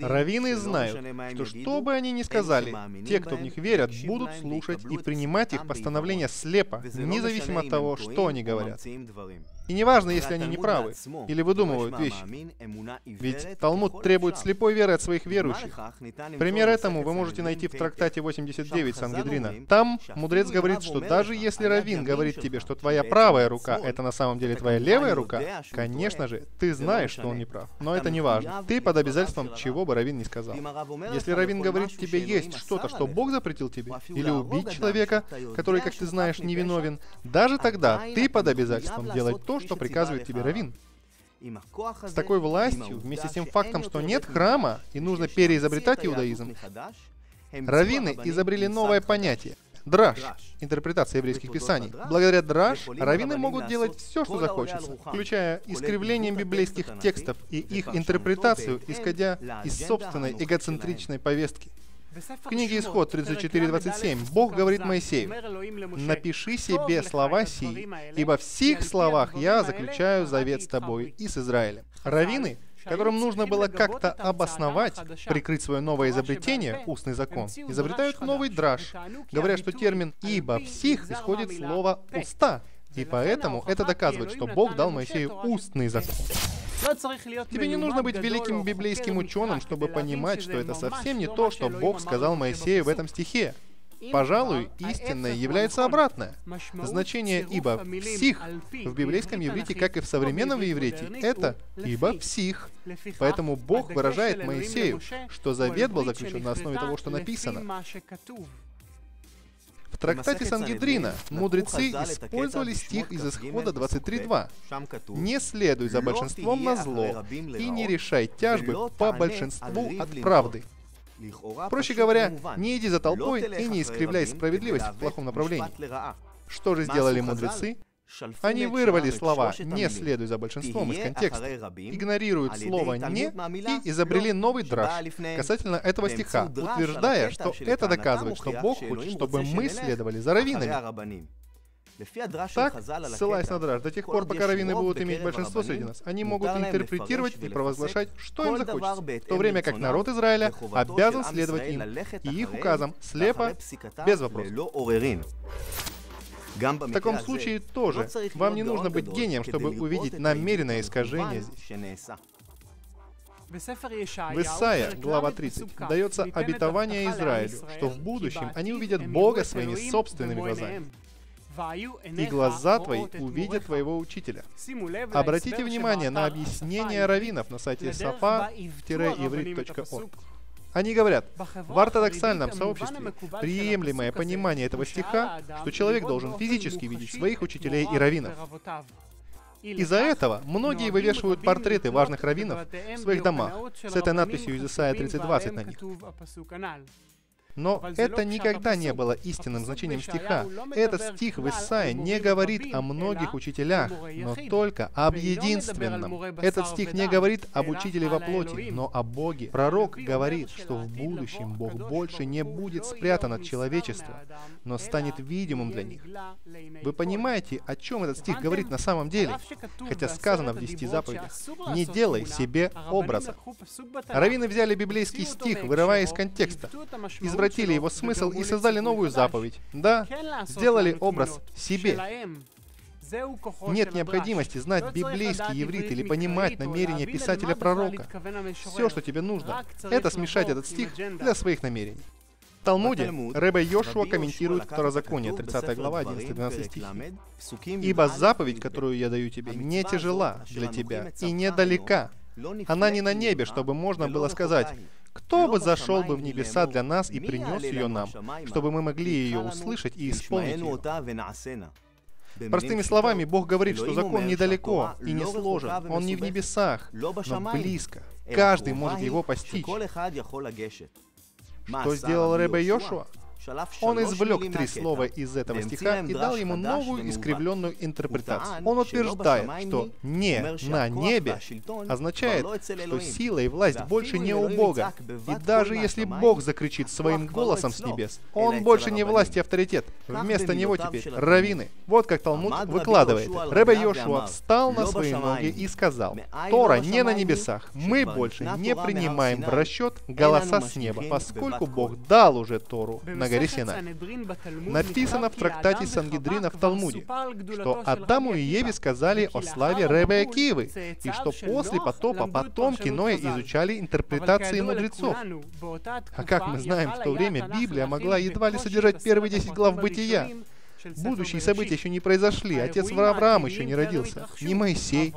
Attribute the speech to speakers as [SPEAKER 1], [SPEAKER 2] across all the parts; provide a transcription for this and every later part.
[SPEAKER 1] Раввины знают, что что бы они ни сказали, те, кто в них верят, будут слушать и принимать их постановления слепо, независимо от того, что они говорят. И неважно, если они не правы или выдумывают вещи. Ведь Талмуд требует слепой веры от своих верующих. Пример этому вы можете найти в трактате 89 Сангедрина. Там мудрец говорит, что даже если Равин говорит тебе, что твоя правая рука — это на самом деле твоя левая рука, конечно же, ты знаешь, что он не прав. Но это не важно. Ты под обязательством, чего бы Равин не сказал. Если Равин говорит, тебе есть что-то, что Бог запретил тебе, или убить человека, который, как ты знаешь, невиновен, даже тогда ты под обязательством делать то, что приказывает тебе Равин. С такой властью, вместе с тем фактом, что нет храма и нужно переизобретать иудаизм, раввины изобрели новое понятие – драж, интерпретация еврейских писаний. Благодаря драж раввины могут делать все, что захочется, включая искривлением библейских текстов и их интерпретацию, исходя из собственной эгоцентричной повестки. В книге Исход 34.27 Бог говорит Моисею, «Напиши себе слова сии, ибо в сих словах я заключаю завет с тобой и с Израилем». Равины, которым нужно было как-то обосновать, прикрыть свое новое изобретение, устный закон, изобретают новый драж, говоря, что термин «ибо в сих» исходит слово «уста», и поэтому это доказывает, что Бог дал Моисею устный закон. Тебе не нужно быть великим библейским ученым, чтобы понимать, что это совсем не то, что Бог сказал Моисею в этом стихе. Пожалуй, истинное является обратное. Значение «ибо псих» в библейском иврите, как и в современном иврите, это «ибо псих». Поэтому Бог выражает Моисею, что завет был заключен на основе того, что написано. В трактате Сангидрина мудрецы использовали стих из Исхода 23.2. «Не следуй за большинством на зло и не решай тяжбы по большинству от правды». Проще говоря, не иди за толпой и не искривляй справедливость в плохом направлении. Что же сделали мудрецы? Они вырвали слова «не следуй за большинством» из контекста, игнорируют слово «не» и изобрели новый драж. Касательно этого стиха, утверждая, что это доказывает, что Бог хочет, чтобы мы следовали за раввинами. Так, ссылаясь на драж, до тех пор, пока раввины будут иметь большинство среди нас, они могут интерпретировать и провозглашать, что им захочется, в то время как народ Израиля обязан следовать им и их указам слепо, без вопросов. В таком случае тоже вам не нужно быть гением, чтобы увидеть намеренное искажение здесь. В Исаия, глава 30, дается обетование Израилю, что в будущем они увидят Бога своими собственными глазами. И глаза твои увидят твоего учителя. Обратите внимание на объяснение раввинов на сайте safa-ivrit.org. Они говорят, в ортодоксальном сообществе приемлемое понимание этого стиха, что человек должен физически видеть своих учителей и раввинов. Из-за этого многие вывешивают портреты важных раввинов в своих домах с этой надписью из Исаия 30.20 на них. Но это никогда не было истинным значением стиха. Этот стих в Исаии не говорит о многих учителях, но только об единственном. Этот стих не говорит об учителе во плоти, но о Боге. Пророк говорит, что в будущем Бог больше не будет спрятан от человечества, но станет видимым для них. Вы понимаете, о чем этот стих говорит на самом деле? Хотя сказано в десяти заповедях, «Не делай себе образа». Раввины взяли библейский стих, вырывая из контекста, извратили извратили его смысл и создали новую заповедь. Да, сделали образ себе. Нет необходимости знать библейский еврит или понимать намерения писателя-пророка. Все, что тебе нужно, это смешать этот стих для своих намерений. В Талмуде Рэбе Йошуа комментирует Второзаконие, 30 глава, 11-12 стихи. «Ибо заповедь, которую я даю тебе, не тяжела для тебя и недалека. Она не на небе, чтобы можно было сказать, кто бы зашел бы в небеса для нас и принес ее нам, чтобы мы могли ее услышать и исполнить ее? Простыми словами, Бог говорит, что закон недалеко и не сложен. Он не в небесах, но близко. Каждый может его постичь. Что сделал Рэбе Йошуа? Он извлек три слова из этого стиха и дал ему новую искривленную интерпретацию. Он утверждает, что «не на небе» означает, что сила и власть больше не у Бога. И даже если Бог закричит своим голосом с небес, он больше не власть и авторитет. Вместо него теперь раввины. Вот как Талмуд выкладывает. Рэбе Йошуа встал на свои ноги и сказал, «Тора не на небесах. Мы больше не принимаем в расчет голоса с неба, поскольку Бог дал уже Тору на горе Синай». Написано в трактате Сангидрина в Талмуде, что Адаму и Еве сказали о славе Рэбе Акивы, и что после потопа потомки Ноя изучали интерпретации мудрецов. А как мы знаем, в то время Библия могла едва ли содержать первые 10 глав Бытия. Будущие события еще не произошли, отец Авраам еще не родился, не Моисей.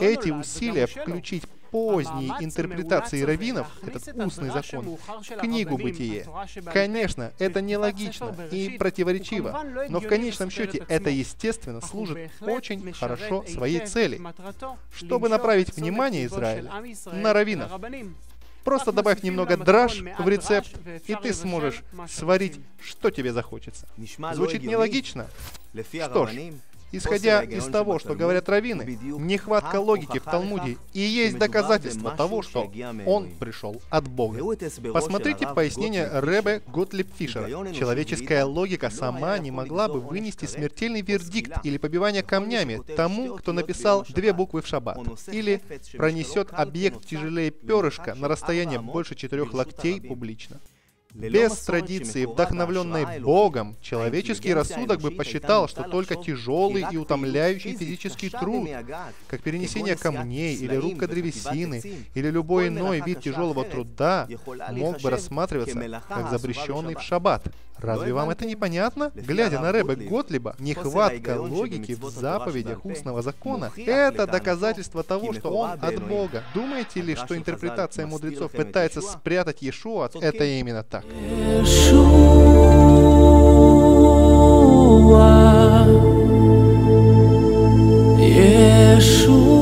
[SPEAKER 1] Эти усилия включить поздние интерпретации раввинов, этот устный закон, в книгу «Бытие». Конечно, это нелогично и противоречиво, но в конечном счете это, естественно, служит очень хорошо своей цели, чтобы направить внимание Израиля на раввинов. Просто добавь немного драж в рецепт, и ты сможешь сварить, что тебе захочется. Звучит нелогично? Что ж, Исходя из того, что говорят раввины, нехватка логики в Талмуде и есть доказательство того, что он пришел от Бога. Посмотрите пояснение Ребе Готлиб Фишера. Человеческая логика сама не могла бы вынести смертельный вердикт или побивание камнями тому, кто написал две буквы в шаббат, или пронесет объект тяжелее перышка на расстояние больше четырех локтей публично. Без традиции, вдохновленной Богом, человеческий рассудок бы посчитал, что только тяжелый и утомляющий физический труд, как перенесение камней или рубка древесины, или любой иной вид тяжелого труда, мог бы рассматриваться как запрещенный в шаббат. Разве вам это непонятно? Глядя на Рэбе Готлиба, нехватка логики в заповедях устного закона — это доказательство того, что он от Бога. Думаете ли, что интерпретация мудрецов пытается спрятать Иешуа? Это именно так. 别墅啊别墅